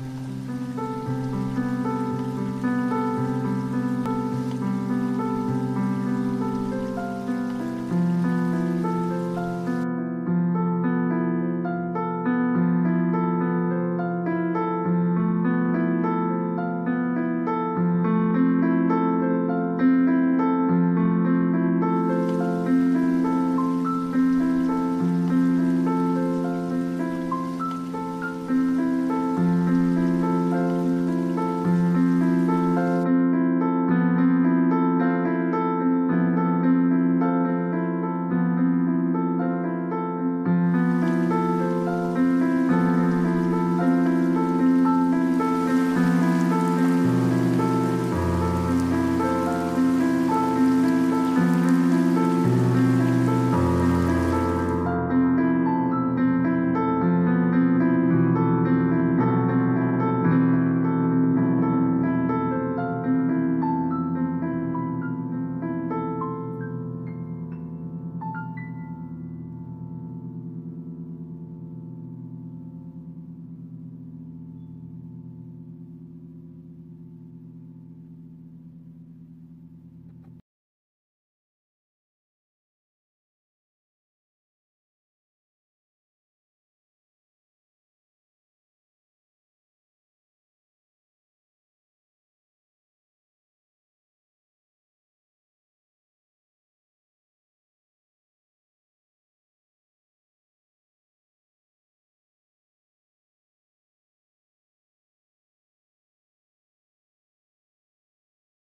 mm you.